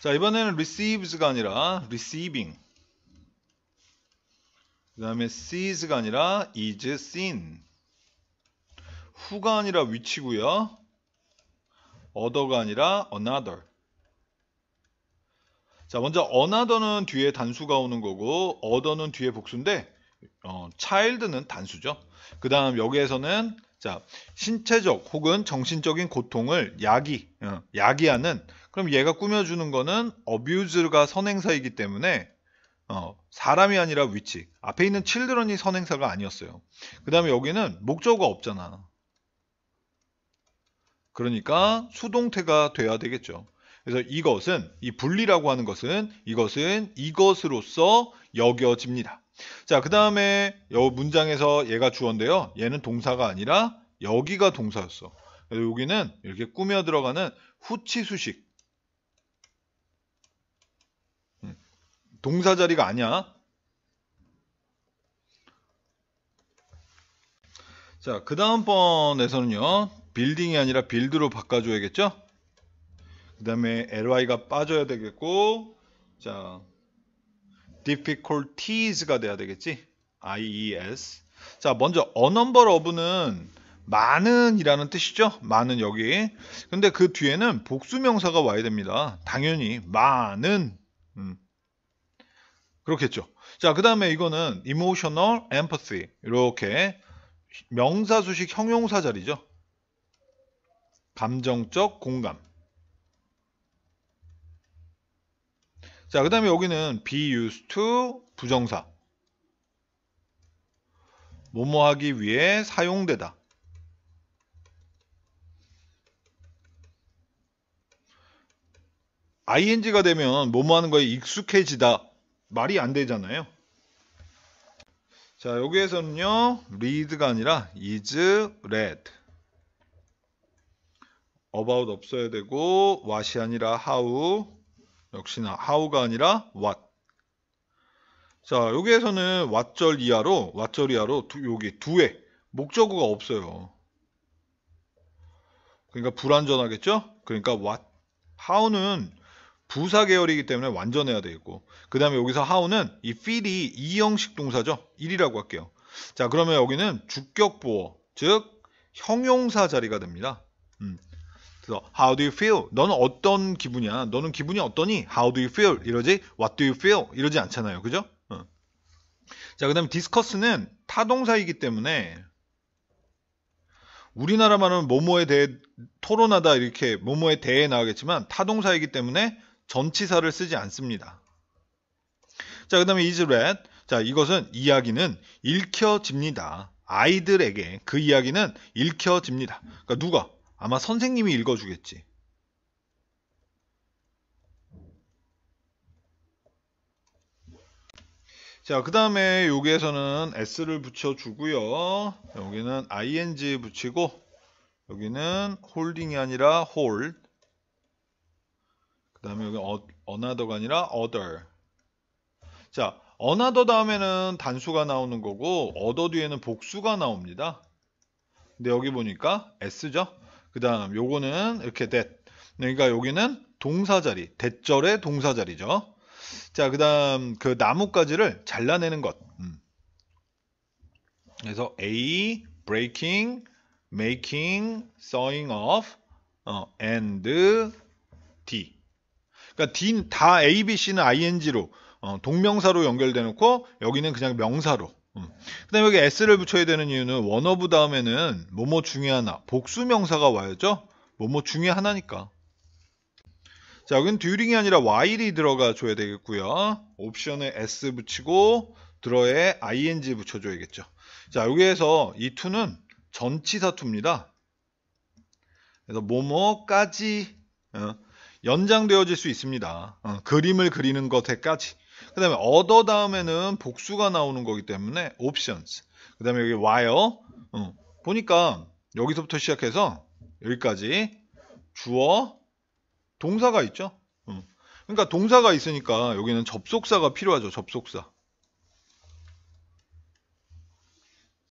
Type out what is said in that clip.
자, 이번에는 receives가 아니라 receiving. 그 다음에 sees가 아니라 is seen. who가 아니라 which고요. other가 아니라 another. 자, 먼저 another는 뒤에 단수가 오는 거고 other는 뒤에 복수인데 어, child는 단수죠. 그 다음 여기에서는 자 신체적 혹은 정신적인 고통을 야기 어, 야기하는 그럼 얘가 꾸며주는 거는 abuse가 선행사이기 때문에 어, 사람이 아니라 위치 앞에 있는 children이 선행사가 아니었어요. 그 다음에 여기는 목적어가 없잖아. 그러니까 수동태가 돼야 되겠죠. 그래서 이것은 이 분리라고 하는 것은 이것은 이것으로서 여겨집니다. 자, 그 다음에 여 문장에서 얘가 주어인데요. 얘는 동사가 아니라 여기가 동사였어. 여기는 이렇게 꾸며 들어가는 후치 수식. 동사 자리가 아니야. 자, 그 다음번에서는요. 빌딩이 아니라 빌드로 바꿔줘야겠죠? 그 다음에 ly가 빠져야 되겠고, 자, difficulties가 돼야 되겠지? ies. 자, 먼저 a number of는 많은 이라는 뜻이죠? 많은 여기. 근데 그 뒤에는 복수명사가 와야 됩니다. 당연히 많은. 음. 그렇겠죠. 자, 그 다음에 이거는 emotional empathy. 이렇게 명사 수식 형용사 자리죠. 감정적 공감. 자, 그 다음에 여기는 be used to 부정사. 뭐뭐 하기 위해 사용되다. ing가 되면 뭐뭐 하는 거에 익숙해지다. 말이 안 되잖아요. 자, 여기에서는요, read가 아니라 is read. about 없어야 되고, what이 아니라 how. 역시나 how가 아니라 what. 자, 여기에서는 what절 이하로, what절 이하로 두, 여기 두에 목적어가 없어요. 그러니까 불완전하겠죠? 그러니까 what, how는 부사 계열이기 때문에 완전해야 되겠고. 그 다음에 여기서 how는 이 feel이 이형식 동사죠? 1이라고 할게요. 자 그러면 여기는 주격보어 즉 형용사 자리가 됩니다. 음. 그래서 how do you feel? 너는 어떤 기분이야? 너는 기분이 어떠니? how do you feel? 이러지? what do you feel? 이러지 않잖아요. 그죠? 어. 자그 다음에 discuss는 타동사이기 때문에 우리나라 말은 뭐뭐에 대해 토론하다 이렇게 뭐뭐에 대해 나오겠지만 타동사이기 때문에 전치사를 쓰지 않습니다. 자, 그 다음에 is read. 자, 이것은 이야기는 읽혀집니다. 아이들에게 그 이야기는 읽혀집니다. 그러니까 누가? 아마 선생님이 읽어주겠지. 자, 그 다음에 여기에서는 s를 붙여주고요. 여기는 ing 붙이고 여기는 holding이 아니라 hold. 그 다음에 여기 another가 아니라 other. 자, another 다음에는 단수가 나오는 거고 other 뒤에는 복수가 나옵니다. 근데 여기 보니까 s죠. 그 다음 요거는 이렇게 that. 그러니까 여기는 동사 자리, 대절의 동사 자리죠. 자, 그 다음 그 나뭇가지를 잘라내는 것. 음. 그래서 A, breaking, making, sawing off, 어, and D. 그러니까 D 다 A, B, C는 ing로 어, 동명사로 연결돼 놓고 여기는 그냥 명사로. 음. 그다음에 여기 s를 붙여야 되는 이유는 원어브 다음에는 뭐뭐 중에 하나 복수 명사가 와야죠. 뭐뭐 중에 하나니까. 자, 여기는 during이 아니라 while이 들어가 줘야 되겠고요. 옵션에 s 붙이고 들어에 ing 붙여줘야겠죠. 자, 여기에서 이 to는 전치사 to입니다. 그래서 뭐뭐까지 어, 연장되어질 수 있습니다. 어, 그림을 그리는 것에까지. 그 다음에 other 다음에는 복수가 나오는 거기 때문에 options. 그 다음에 여기 while. 어, 보니까 여기서부터 시작해서 여기까지 주어, 동사가 있죠. 어. 그러니까 동사가 있으니까 여기는 접속사가 필요하죠. 접속사.